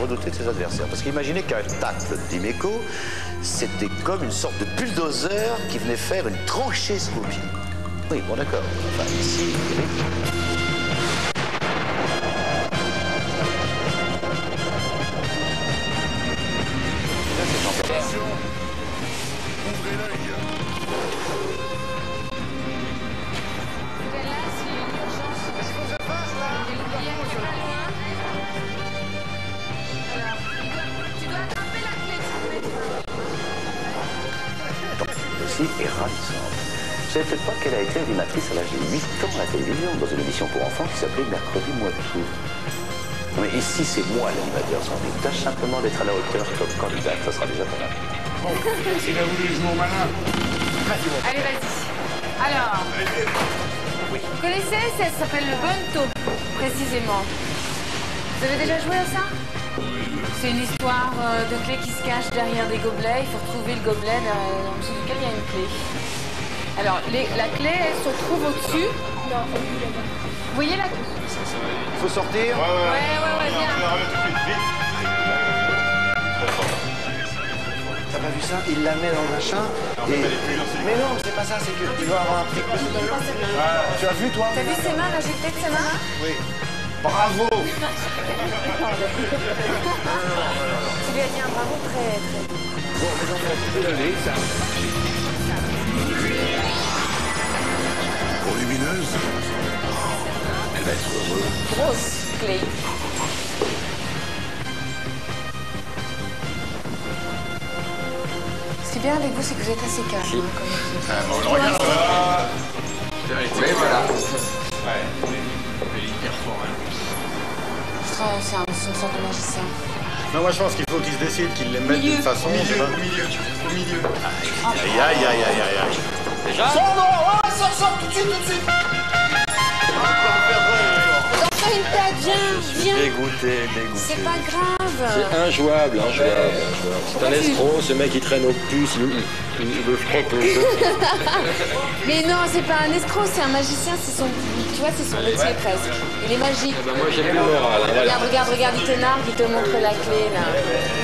redouter de ses adversaires. Parce qu'imaginez qu'un tacle d'Imeco, c'était comme une sorte de bulldozer qui venait faire une tranchée Smoky. Oui, bon d'accord. Enfin, ici, aussi est ravissante. Vous savez peut-être pas qu'elle a été animatrice à l'âge de 8 ans à la télévision, dans une émission pour enfants qui s'appelait Mercredi Moi tout. Mais ici, c'est moi l'animateur. Son tâche simplement d'être à la hauteur comme candidate. Ça sera déjà pas mal. Il a voulu jouer au malin. Allez, vas-y. Alors, vous connaissez Ça s'appelle le bonto, précisément. Vous avez déjà joué à ça? C'est une histoire euh, de clé qui se cache derrière des gobelets. Il faut retrouver le gobelet euh, en dessous duquel il y a une clé. Alors, les- la clé, elle se trouve au-dessus. Vous voyez la clé? Il faut sortir. Ouais, ouais, ouais, viens. T'as pas vu ça? Il la met dans le machin. et- Mais non, c'est pas ça, c'est que tu dois avoir un truc. Tu as vu, toi? T'as vu ses mains, là, j'ai peut-être ses mains Oui. Bravo Tu lui as dit un bravo très, très Pour lumineuse. Elle va être heureuse. grosse clé. Ce qui est bien avec vous, c'est que vous êtes assez calme. hein, comme. Oui, Une sorte de magicien. Non, moi je pense qu'il faut qu'ils se décident, qu'ils les mettent d'une façon. Au milieu, au milieu, au milieu. Aïe, aïe, aïe, aïe, aïe, aïe. Fais une tête, viens, viens. Dégoûté, dégoûté. C'est pas grave. C'est injouable, injouable. C'est un escroc, ce mec il traîne au puces, il, il, il veut. Mais non, c'est pas un escroc, c'est un magicien. C'est son, tu vois, c'est son métier presque. Il est magique. Ben moi j'ai plus le moral, regarde, il te nargue, il te montre la clé là.